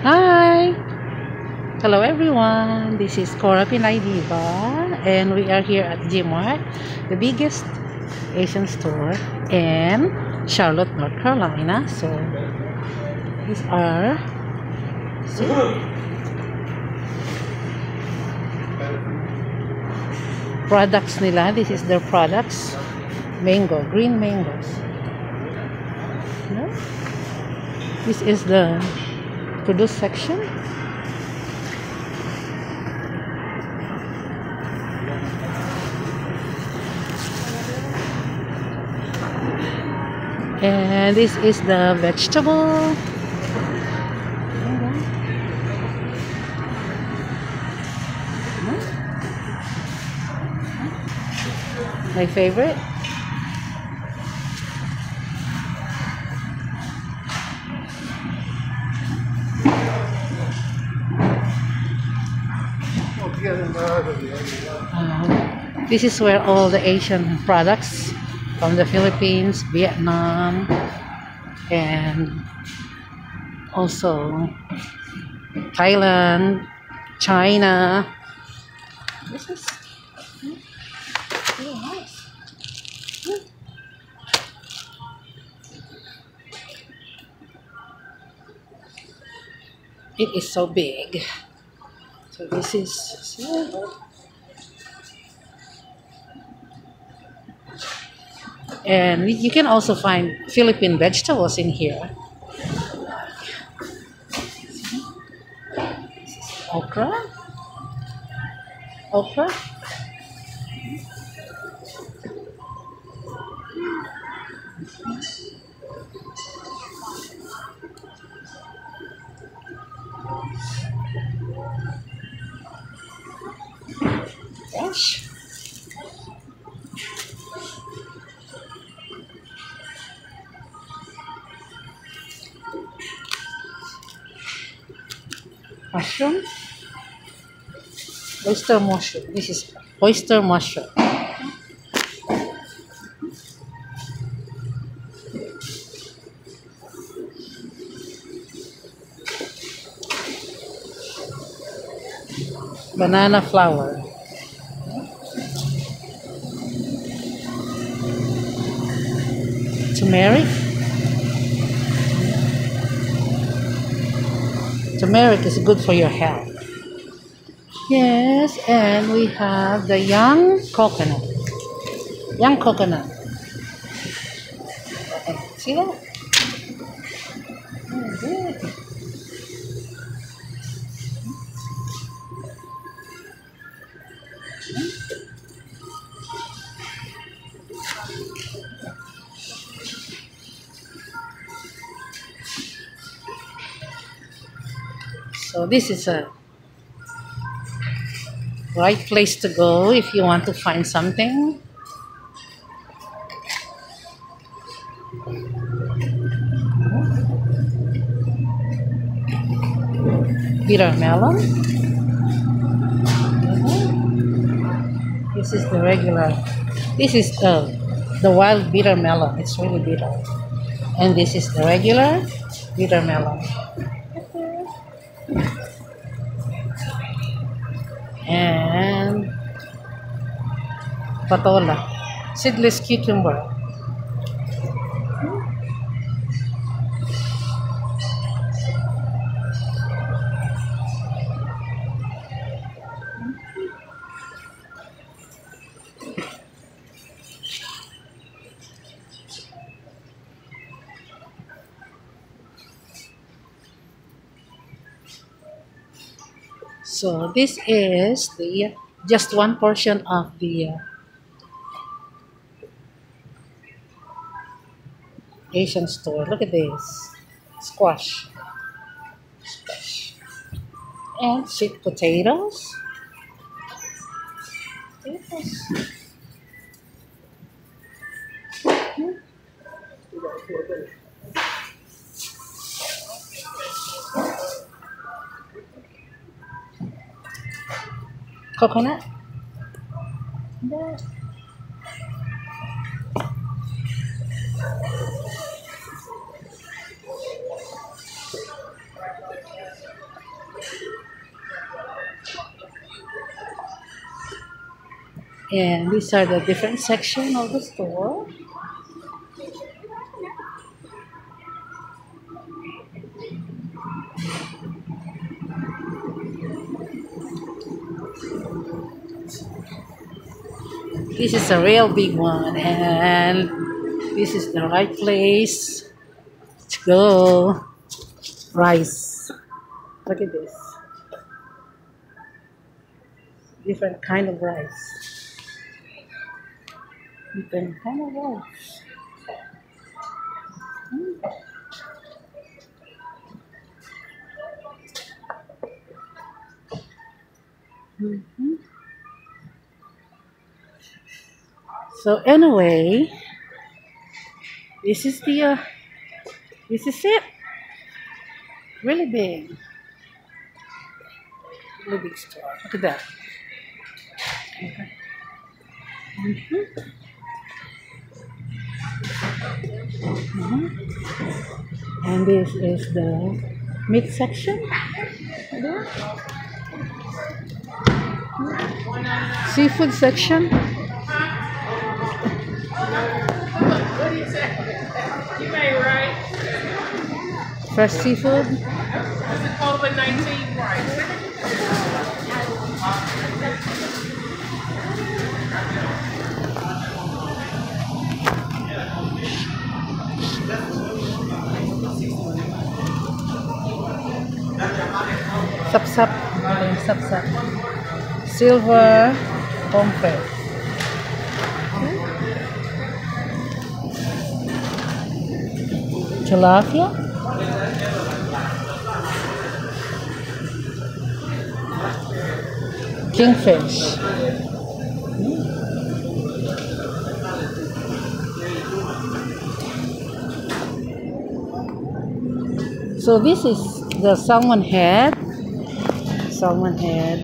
Hi! Hello everyone! This is Chora Pinay Diva and we are here at Gmart, the biggest Asian store in Charlotte, North Carolina. So, these are products nila. This is their products. Mango, green mangoes. No? This is the produce section. And this is the vegetable. My favorite. This is where all the Asian products from the Philippines, Vietnam, and also Thailand, China. This is nice. It is so big. So this is and you can also find Philippine vegetables in here. Okra, okra. Mushroom. Oyster mushroom. This is oyster mushroom. Banana flower. Turmeric. Turmeric is good for your health. Yes, and we have the young coconut. Young coconut. See that? Oh, good. So this is a right place to go if you want to find something. Bitter melon. This is the regular. This is the the wild bitter melon. It's really bitter. And this is the regular bitter melon. And patola, seedless cucumber. So this is the just one portion of the uh, Asian store. Look at this squash, squash, and sweet potatoes. Potatoes. coconut? And these are the different section of the store. This is a real big one and this is the right place to go. Rice. Look at this. Different kind of rice. Different kind of rice. Mm. Mhm. So anyway, this is the uh, this is it. Really big. Really big. Look at that. Okay. Mhm. Mhm. And this is the meat section. There. Seafood section. Fresh seafood. COVID 19 right. Sap-sap. Ano yung sap-sap? Silver pomfret. Tilapia. Kingfish. So this is the salmon head. Salmon head.